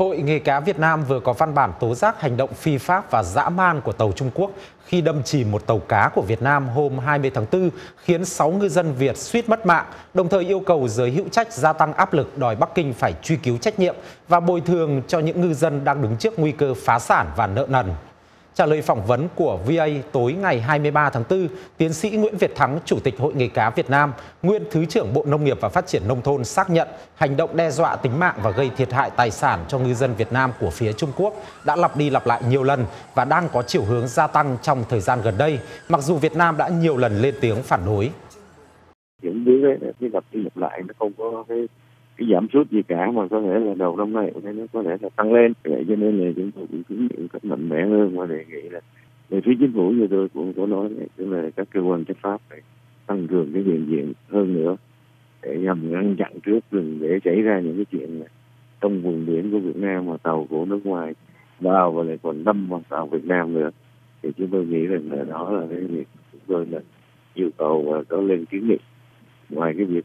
Hội nghề cá Việt Nam vừa có văn bản tố giác hành động phi pháp và dã man của tàu Trung Quốc khi đâm chìm một tàu cá của Việt Nam hôm 20 tháng 4, khiến 6 ngư dân Việt suýt mất mạng, đồng thời yêu cầu giới hữu trách gia tăng áp lực đòi Bắc Kinh phải truy cứu trách nhiệm và bồi thường cho những ngư dân đang đứng trước nguy cơ phá sản và nợ nần. Trả lời phỏng vấn của VA tối ngày 23 tháng 4, tiến sĩ Nguyễn Việt Thắng, Chủ tịch Hội nghề cá Việt Nam, nguyên Thứ trưởng Bộ Nông nghiệp và Phát triển Nông thôn xác nhận hành động đe dọa tính mạng và gây thiệt hại tài sản cho ngư dân Việt Nam của phía Trung Quốc đã lặp đi lặp lại nhiều lần và đang có chiều hướng gia tăng trong thời gian gần đây, mặc dù Việt Nam đã nhiều lần lên tiếng phản đối. Những đứa cái lặp đi lặp lại nó không có cái cái giảm sút gì cả mà có thể là đầu năm nay nó có thể là tăng lên vậy cho nên là chúng tôi cũng kiến nghị mẽ hơn và đề nghị là về phía chính phủ như tôi cũng có nói tức là các cơ quan chấp pháp phải tăng cường cái hiện diện hơn nữa để nhằm ngăn chặn trước đừng để xảy ra những cái chuyện này trong vùng biển của Việt Nam mà tàu của nước ngoài vào và lại còn đâm vào tàu Việt Nam nữa. Thì chúng tôi nghĩ rằng là đó là cái việc chúng tôi là yêu cầu và có lên kiến nghị. Ngoài cái việc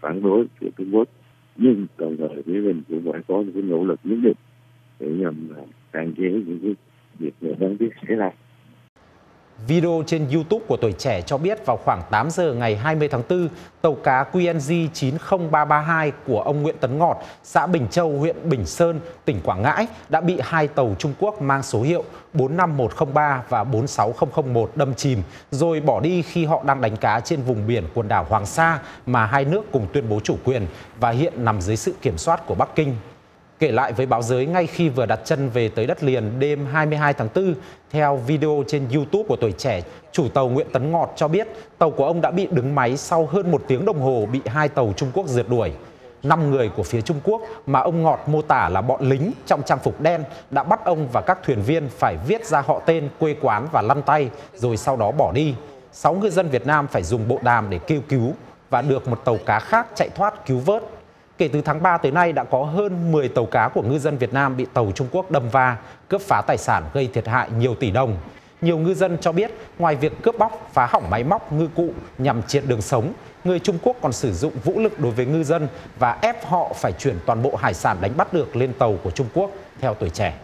phản đối của Trung Quốc nhưng đồng thời phía mình cũng phải có những cái nỗ lực nhất định để nhằm hạn chế những cái việc đáng tiếc xảy này. Video trên YouTube của tuổi trẻ cho biết vào khoảng 8 giờ ngày 20 tháng 4, tàu cá QNG 90332 của ông Nguyễn Tấn Ngọt, xã Bình Châu, huyện Bình Sơn, tỉnh Quảng Ngãi đã bị hai tàu Trung Quốc mang số hiệu 45103 và 46001 đâm chìm, rồi bỏ đi khi họ đang đánh cá trên vùng biển quần đảo Hoàng Sa mà hai nước cùng tuyên bố chủ quyền và hiện nằm dưới sự kiểm soát của Bắc Kinh. Kể lại với báo giới ngay khi vừa đặt chân về tới đất liền đêm 22 tháng 4, theo video trên YouTube của tuổi trẻ, chủ tàu Nguyễn Tấn Ngọt cho biết tàu của ông đã bị đứng máy sau hơn một tiếng đồng hồ bị hai tàu Trung Quốc rượt đuổi. Năm người của phía Trung Quốc mà ông Ngọt mô tả là bọn lính trong trang phục đen đã bắt ông và các thuyền viên phải viết ra họ tên, quê quán và lăn tay rồi sau đó bỏ đi. Sáu ngư dân Việt Nam phải dùng bộ đàm để kêu cứu và được một tàu cá khác chạy thoát cứu vớt Kể từ tháng 3 tới nay đã có hơn 10 tàu cá của ngư dân Việt Nam bị tàu Trung Quốc đâm va, cướp phá tài sản gây thiệt hại nhiều tỷ đồng. Nhiều ngư dân cho biết, ngoài việc cướp bóc, phá hỏng máy móc, ngư cụ nhằm triệt đường sống, người Trung Quốc còn sử dụng vũ lực đối với ngư dân và ép họ phải chuyển toàn bộ hải sản đánh bắt được lên tàu của Trung Quốc, theo tuổi trẻ.